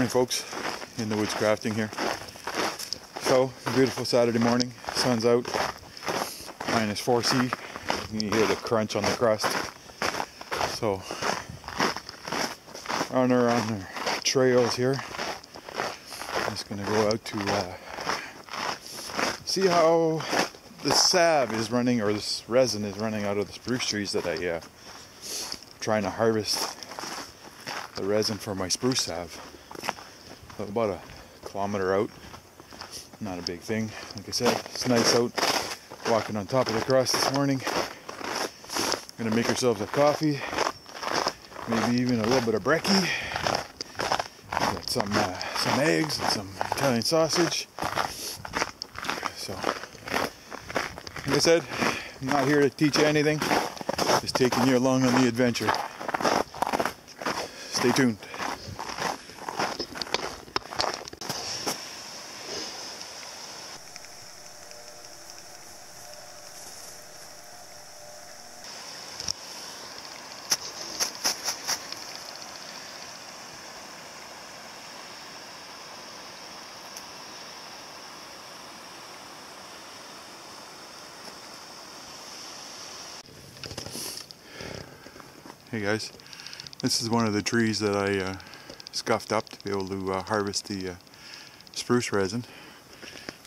morning folks. In the woods crafting here. So beautiful Saturday morning. Sun's out. Minus 4c you hear the crunch on the crust. So on our on our trails here. I'm just gonna go out to uh, see how the salve is running or this resin is running out of the spruce trees that I uh, trying to harvest the resin for my spruce salve. About a kilometer out. Not a big thing. Like I said, it's nice out walking on top of the cross this morning. Gonna make ourselves a coffee, maybe even a little bit of brekkie. Got some uh, some eggs and some Italian sausage. So, like I said, I'm not here to teach you anything. Just taking you along on the adventure. Stay tuned. Hey guys, this is one of the trees that I uh, scuffed up to be able to uh, harvest the uh, spruce resin.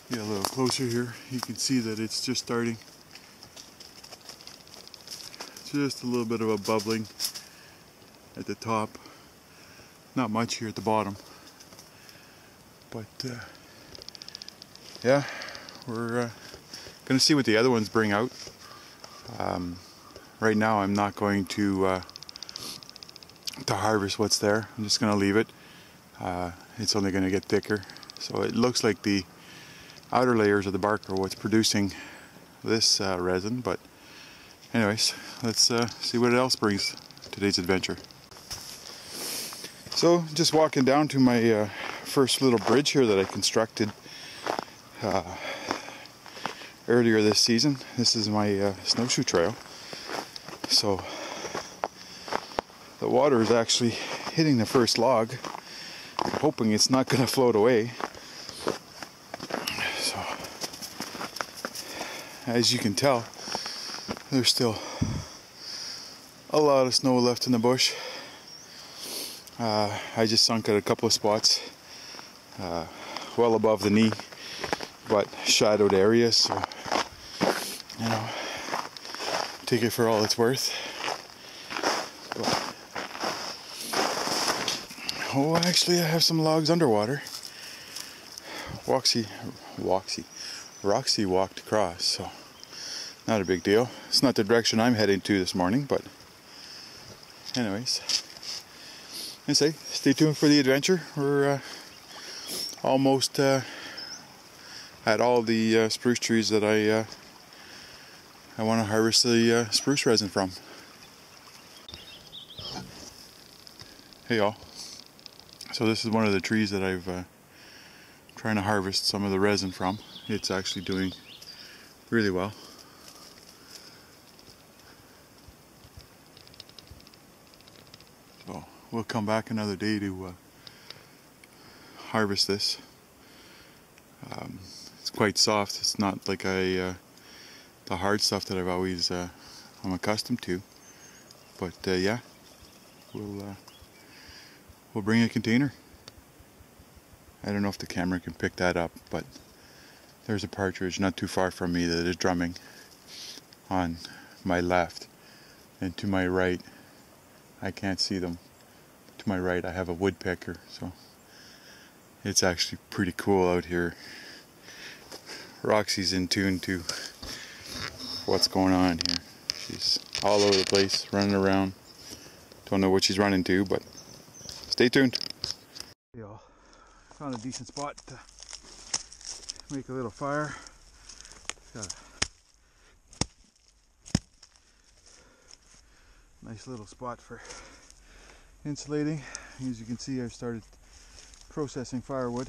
Get a little closer here, you can see that it's just starting. Just a little bit of a bubbling at the top. Not much here at the bottom. But uh, yeah, we're uh, gonna see what the other ones bring out. Um, right now I'm not going to uh, to harvest what's there. I'm just going to leave it. Uh, it's only going to get thicker. So it looks like the outer layers of the bark are what's producing this uh, resin. But anyways, let's uh, see what else brings today's adventure. So just walking down to my uh, first little bridge here that I constructed uh, earlier this season. This is my uh, snowshoe trail. So the water is actually hitting the first log. I'm hoping it's not going to float away. So, as you can tell, there's still a lot of snow left in the bush. Uh, I just sunk at a couple of spots, uh, well above the knee, but shadowed areas. So, you know, take it for all it's worth. Oh, actually, I have some logs underwater. Woxy, Woxy, Roxy walked across, so not a big deal. It's not the direction I'm heading to this morning, but anyways, I say, stay tuned for the adventure. We're uh, almost uh, at all the uh, spruce trees that I uh, I want to harvest the uh, spruce resin from. Hey y'all. So this is one of the trees that I've uh, trying to harvest some of the resin from. It's actually doing really well. So we'll come back another day to uh, harvest this. Um, it's quite soft. It's not like I uh, the hard stuff that I've always uh, I'm accustomed to. But uh, yeah, we'll uh, we'll bring a container. I don't know if the camera can pick that up, but there's a partridge not too far from me that is drumming on my left. And to my right, I can't see them. To my right, I have a woodpecker, so it's actually pretty cool out here. Roxy's in tune to what's going on here. She's all over the place, running around. Don't know what she's running to, but Stay tuned. Yeah, found a decent spot to make a little fire. Got a nice little spot for insulating. As you can see, I've started processing firewood.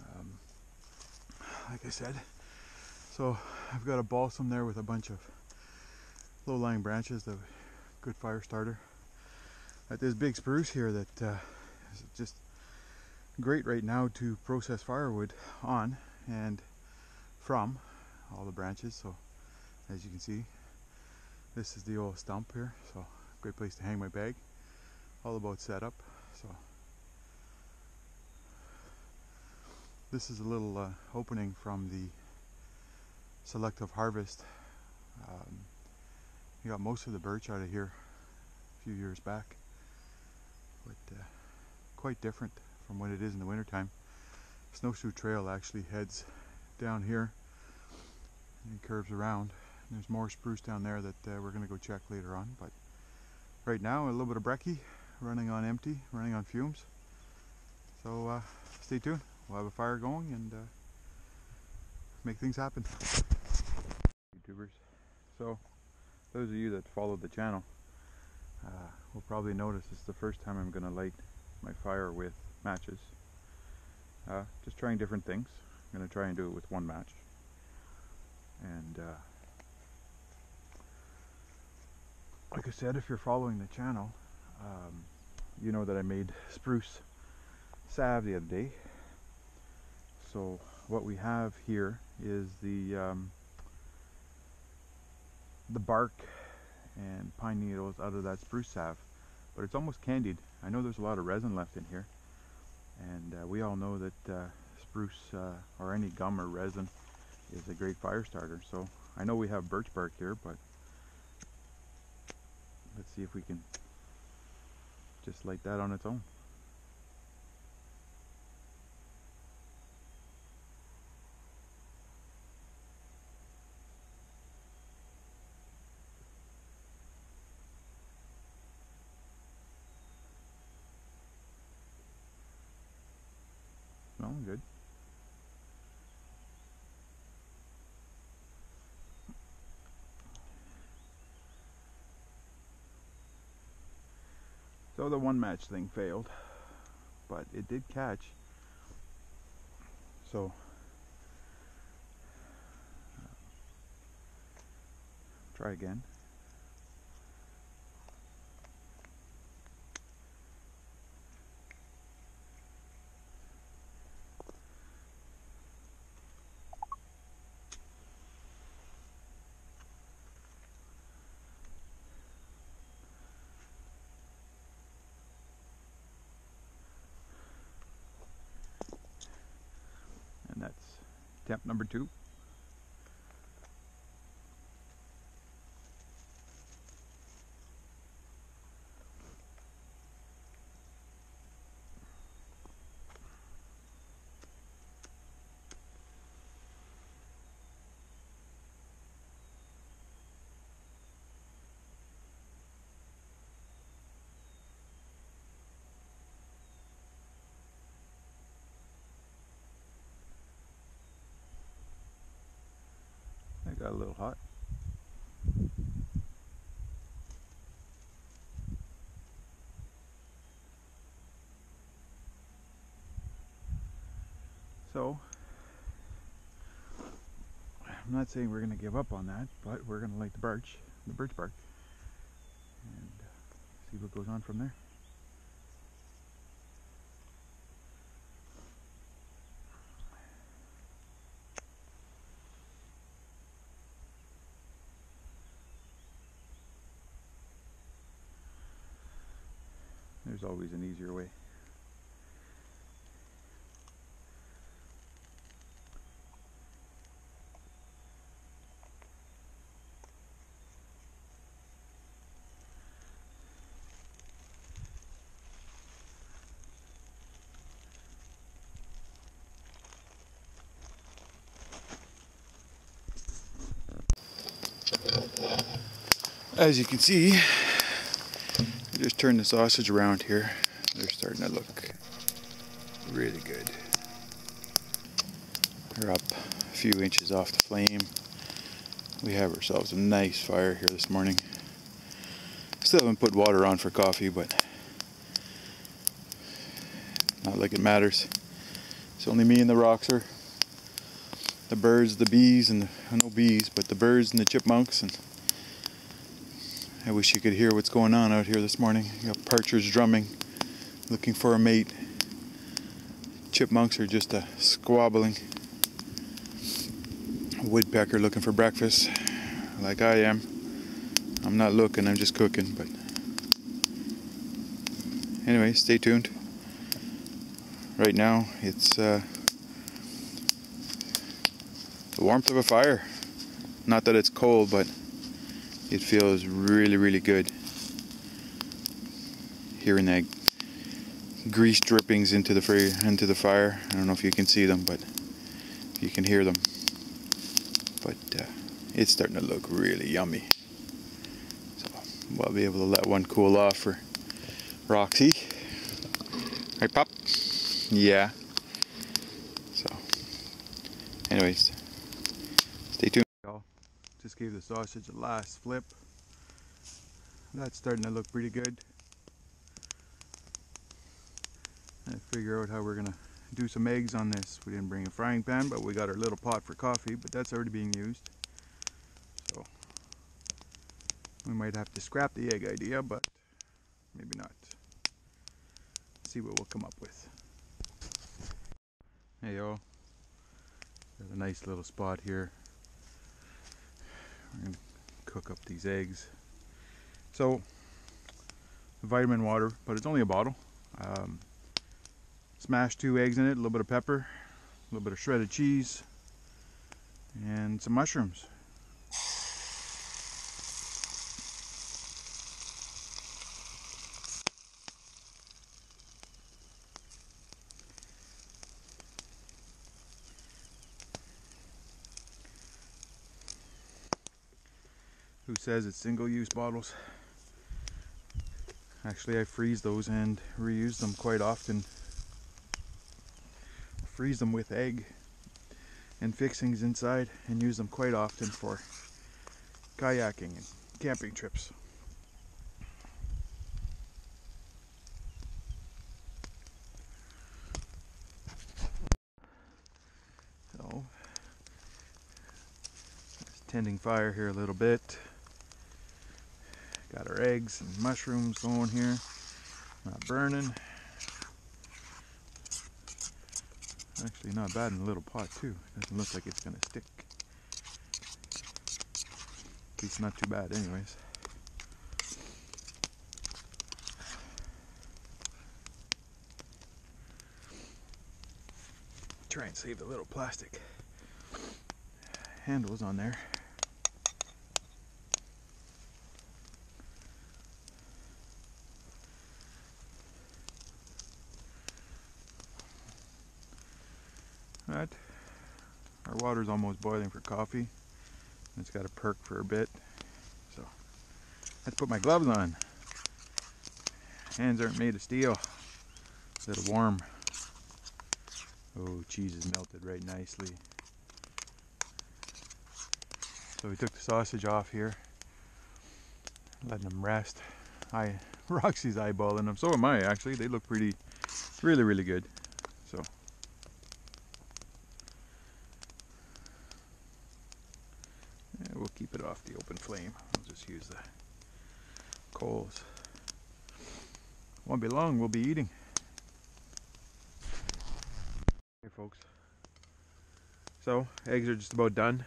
Um, like I said, so I've got a balsam there with a bunch of low-lying branches, the good fire starter at this big spruce here that uh, It's just great right now to process firewood on and from all the branches. So as you can see, this is the old stump here. So great place to hang my bag. All about setup. So this is a little uh, opening from the selective harvest. Um, we got most of the birch out of here a few years back, but uh, quite different from what it is in the wintertime. Snowshoe Trail actually heads down here and curves around. And there's more spruce down there that uh, we're going to go check later on. But right now, a little bit of brekkie running on empty, running on fumes. So uh, stay tuned. We'll have a fire going and uh, make things happen. YouTubers. So those of you that follow the channel uh, will probably notice it's the first time I'm going to light my fire with matches. Uh, just trying different things. I'm going to try and do it with one match. And uh, like I said, if you're following the channel, um, you know that I made spruce salve the other day. So what we have here is the um, the bark and pine needles out of that spruce salve, but it's almost candied. I know there's a lot of resin left in here, and uh, we all know that uh, spruce uh, or any gum or resin is a great fire starter. So I know we have birch bark here, but let's see if we can just light that on its own. Smelling good. So the one match thing failed, but it did catch. So try again. and that's temp number two. Got a little hot. So, I'm not saying we're going to give up on that, but we're going to light the birch, the birch bark, and see what goes on from there. There's always an easier way. As you can see, turn the sausage around here. They're starting to look really good. They're up a few inches off the flame. We have ourselves a nice fire here this morning. Still haven't put water on for coffee, but not like it matters. It's only me and the roxer. The birds, the bees, and the, no bees, but the birds and the chipmunks and I wish you could hear what's going on out here this morning. You got partridge drumming, looking for a mate. Chipmunks are just a squabbling. Woodpecker looking for breakfast, like I am. I'm not looking, I'm just cooking, but anyway, stay tuned. Right now, it's uh, the warmth of a fire. Not that it's cold, but it feels really, really good. Hearing that grease drippings into the fire, into the fire. I don't know if you can see them, but you can hear them. But uh, it's starting to look really yummy. So we'll be able to let one cool off for Roxy. Right, Pop? Yeah. So, anyways. Gave the sausage a last flip. That's starting to look pretty good. I figure out how we're gonna do some eggs on this. We didn't bring a frying pan, but we got our little pot for coffee, but that's already being used. So we might have to scrap the egg idea, but maybe not. See what we'll come up with. Hey yo, got a nice little spot here. We're cook up these eggs. So, vitamin water, but it's only a bottle. Um, smash two eggs in it, a little bit of pepper, a little bit of shredded cheese, and some mushrooms. Says it's single-use bottles? Actually, I freeze those and reuse them quite often freeze them with egg and fixings inside and use them quite often for kayaking and camping trips. So, tending fire here a little bit. Got our eggs and mushrooms going here. Not burning. Actually not bad in a little pot too. Doesn't look like it's gonna stick. At least not too bad anyways. Try and save the little plastic handles on there. That our water's almost boiling for coffee. It's got to perk for a bit. So let's put my gloves on. Hands aren't made of steel. A little warm. Oh, cheese is melted right nicely. So we took the sausage off here, letting them rest. I Roxy's eyeballing them. So am I actually. They look pretty, really, really good. So. we'll keep it off the open flame. We'll just use the coals. Won't be long, we'll be eating. Hey folks. So, eggs are just about done.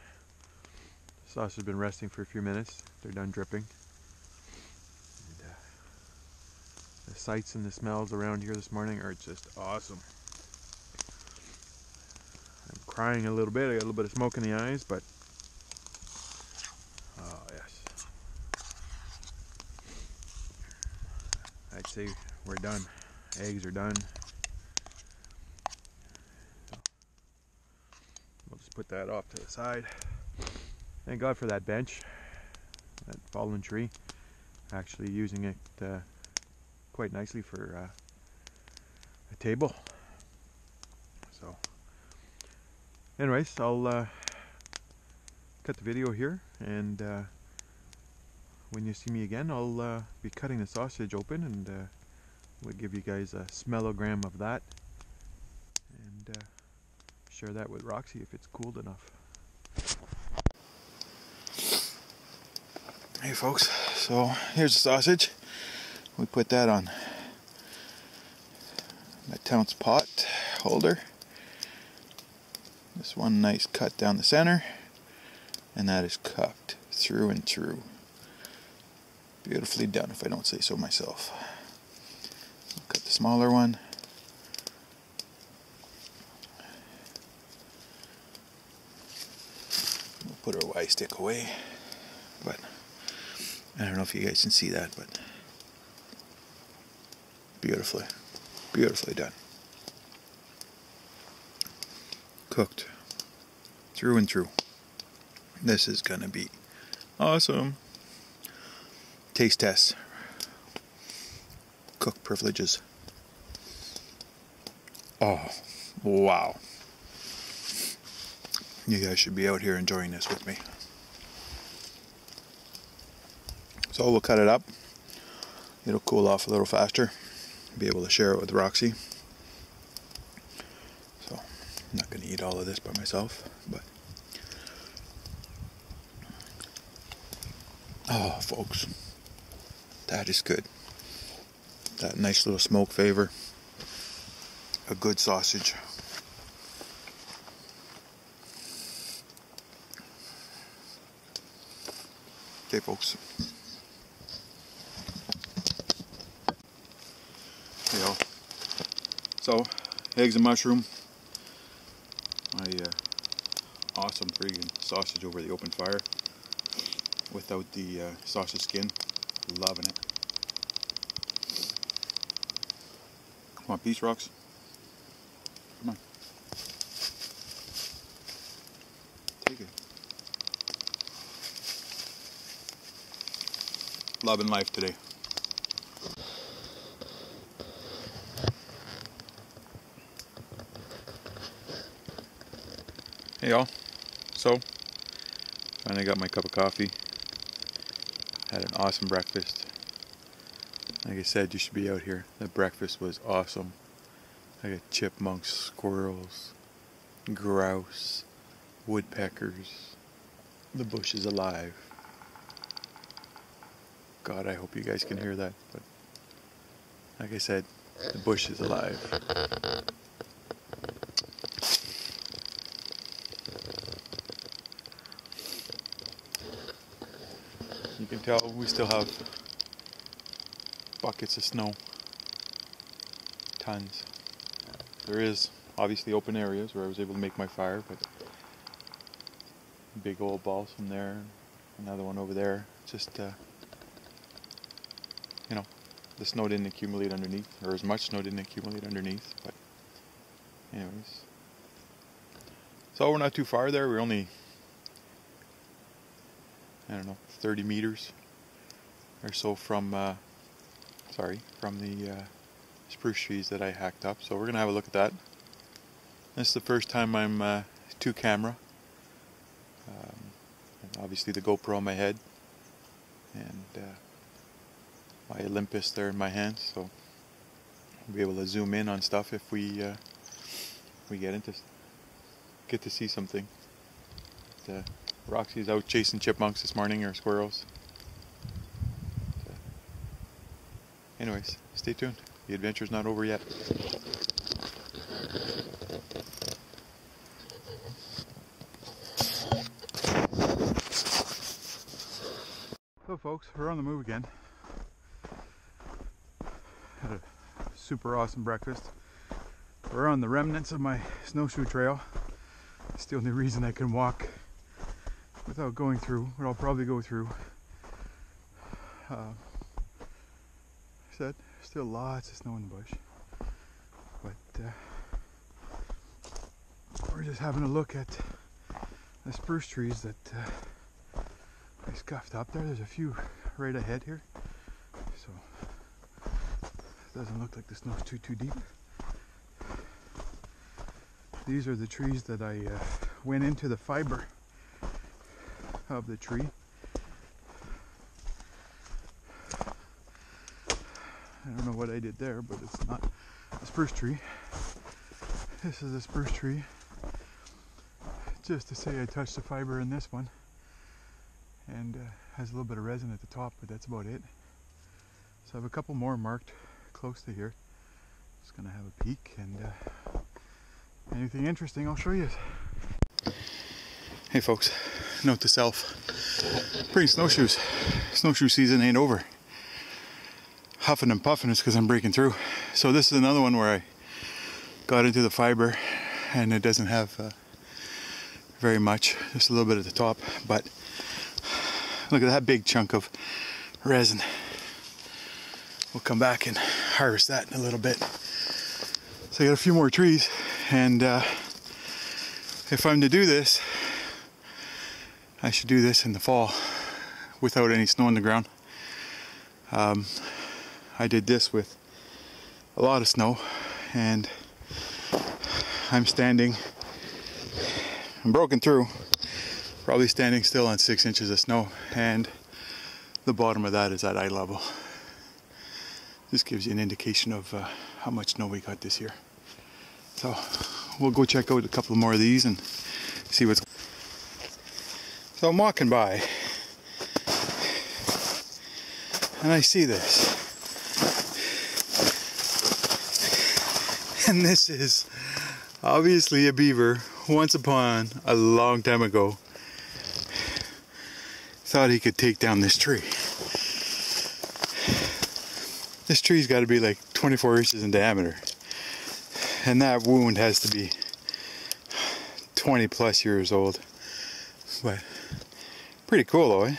Sauce has been resting for a few minutes. They're done dripping. And, uh, the sights and the smells around here this morning are just awesome. I'm crying a little bit. I got a little bit of smoke in the eyes, but I'd say we're done. Eggs are done. We'll just put that off to the side. Thank God for that bench, that fallen tree. Actually using it uh, quite nicely for uh, a table. So, anyways, I'll uh, cut the video here and uh, when you see me again, I'll uh, be cutting the sausage open and uh, we'll give you guys a smellogram of that and uh, share that with Roxy if it's cooled enough. Hey folks, so here's the sausage. We put that on 8 ounce pot holder. This one nice cut down the center, and that is cooked through and through. Beautifully done, if I don't say so myself. Cut the smaller one. We'll put our Y stick away, but I don't know if you guys can see that, but beautifully, beautifully done. Cooked through and through. This is gonna be awesome. Taste test. Cook privileges. Oh, wow. You guys should be out here enjoying this with me. So we'll cut it up. It'll cool off a little faster. Be able to share it with Roxy. So I'm not going to eat all of this by myself, but oh, folks, that is good. That nice little smoke flavor. A good sausage. Okay, folks. Yeah. So, eggs and mushroom. My uh, awesome freaking sausage over the open fire without the uh, sausage skin. Loving it. Come on, piece Rox. Come on. Take it. Love and life today. Hey y'all. So, finally got my cup of coffee. Had an awesome breakfast. Like I said, you should be out here. The breakfast was awesome. I got chipmunks, squirrels, grouse, woodpeckers. The bush is alive. God, I hope you guys can hear that. But like I said, the bush is alive. You can tell we still have buckets of snow. Tons. There is obviously open areas where I was able to make my fire, but big old balls from there, another one over there. Just, uh, you know, the snow didn't accumulate underneath, or as much snow didn't accumulate underneath, but anyways. So we're not too far there, we're only, I don't know, 30 meters or so from, uh, sorry, from the uh, spruce trees that I hacked up. So we're gonna have a look at that. This is the first time I'm uh, two camera. Um, obviously the GoPro on my head and uh, my Olympus there in my hands, so I'll be able to zoom in on stuff if we uh, we get into get to see something. But, uh, Roxy's out chasing chipmunks this morning or squirrels. But, uh, anyways, stay tuned. The adventure's not over yet. So folks, we're on the move again. Had a super awesome breakfast. We're on the remnants of my snowshoe trail. It's the only reason I can walk without going through what I'll probably go through. Uh, still lots of snow in the bush, but uh, we're just having a look at the spruce trees that uh, I scuffed up there. There's a few right ahead here, so it doesn't look like the snow's too too deep. These are the trees that I uh, went into the fiber of the tree. I don't know what I did there, but it's not a spruce tree. This is a spruce tree. Just to say I touched the fiber in this one. And uh, has a little bit of resin at the top, but that's about it. So I have a couple more marked close to here. Just gonna have a peek and uh, anything interesting I'll show you. Hey folks, note to self, bring snowshoes. Snowshoe season ain't over. Huffing and puffing is because I'm breaking through. So this is another one where I got into the fiber and it doesn't have uh, very much, just a little bit at the top, but look at that big chunk of resin. We'll come back and harvest that in a little bit. So I got a few more trees and uh, if I'm to do this, I should do this in the fall without any snow on the ground. Um, I did this with a lot of snow and I'm standing, I'm broken through, probably standing still on six inches of snow and the bottom of that is at eye level. This gives you an indication of uh, how much snow we got this year. So we'll go check out a couple more of these and see what's so I'm walking by and I see this. And this is obviously a beaver once upon a long time ago thought he could take down this tree. This tree's got to be like 24 inches in diameter. And that wound has to be 20 plus years old. But pretty cool though, eh?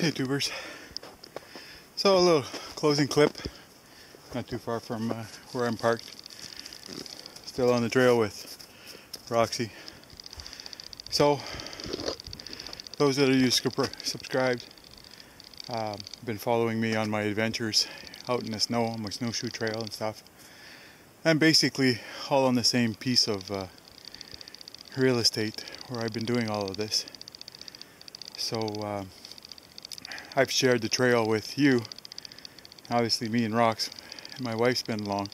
Hey tubers. So a little closing clip, not too far from uh, where I'm parked. Still on the trail with Roxy. So, those that are you subscribed, um, been following me on my adventures out in the snow, on my snowshoe trail and stuff. And basically all on the same piece of uh, real estate where I've been doing all of this. So um, I've shared the trail with you, obviously me and Rox, and my wife's been along,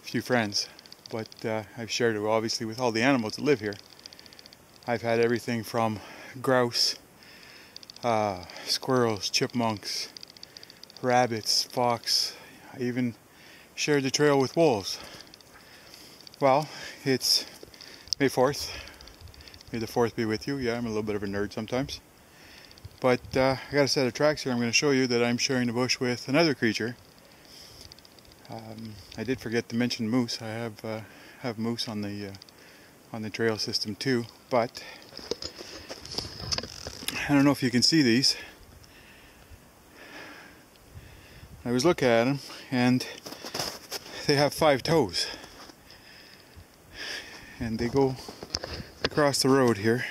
a few friends, but uh, I've shared it obviously with all the animals that live here. I've had everything from grouse, uh, squirrels, chipmunks, rabbits, fox. I even shared the trail with wolves. Well, it's May 4th. May the 4th be with you. Yeah, I'm a little bit of a nerd sometimes. But uh, I got a set of tracks here I'm going to show you that I'm sharing the bush with another creature. Um, I did forget to mention moose. I have uh, have moose on the uh, on the trail system too, but I don't know if you can see these. I was looking at them and they have five toes and they go across the road here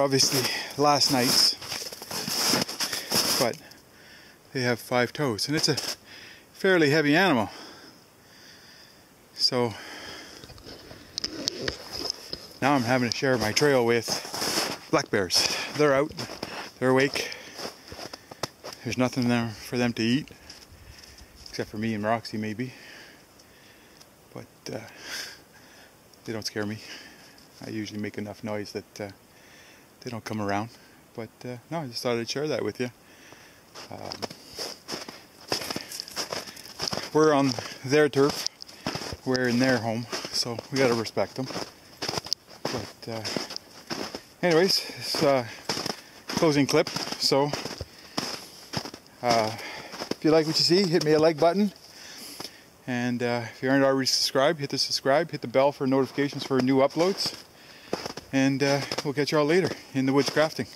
obviously last night's, but they have five toes, and it's a fairly heavy animal. So now I'm having to share my trail with black bears. They're out, they're awake. There's nothing there for them to eat, except for me and Roxy maybe. But uh, they don't scare me. I usually make enough noise that uh, they don't come around. But uh, no, I just thought I'd share that with you. Um, we're on their turf. We're in their home, so we got to respect them. But uh, anyways, it's a uh, closing clip. So uh, if you like what you see, hit me a like button. And uh, if you aren't already subscribed, hit the subscribe, hit the bell for notifications for new uploads and uh, we'll catch y'all later in the woods crafting.